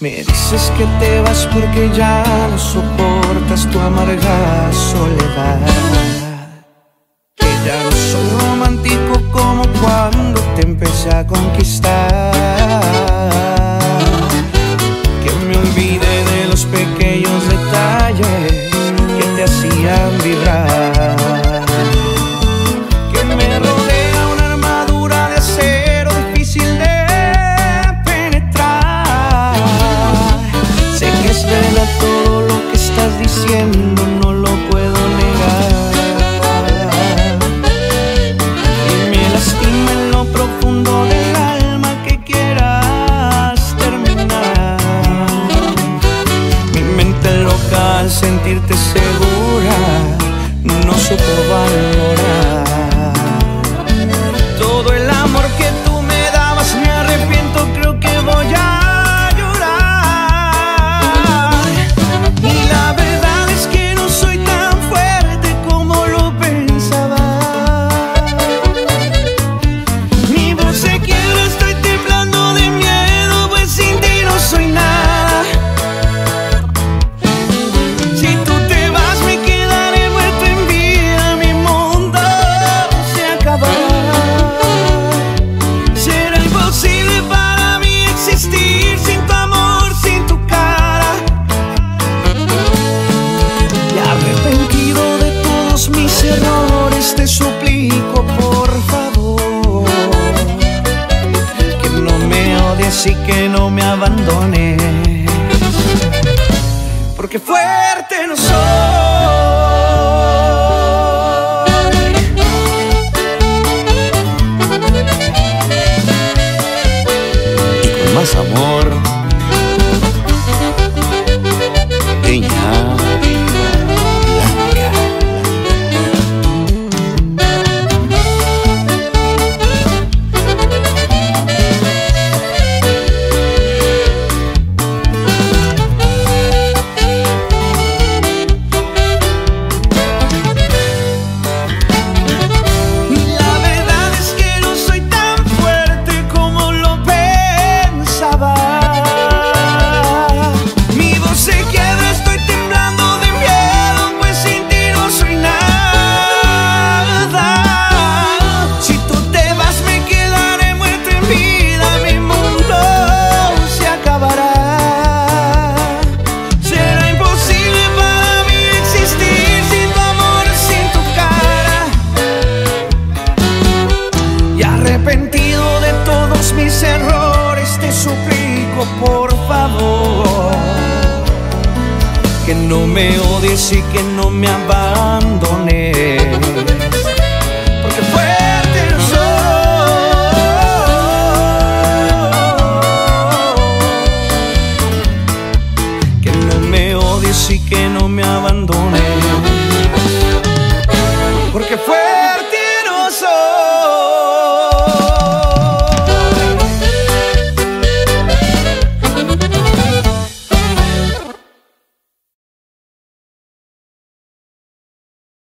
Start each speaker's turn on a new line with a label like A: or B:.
A: Me dices que te vas porque ya no soportas tu amarga soledad. Que ya no soy romántico como cuando te empecé a conocer. sentirte segura, no supo valorar. así que no me abandones. Porque fuerte no soy. que no me odies y que no me abandones. Porque fuerte soy. Que no me odies y que no me abandones. Porque fuerte no soy.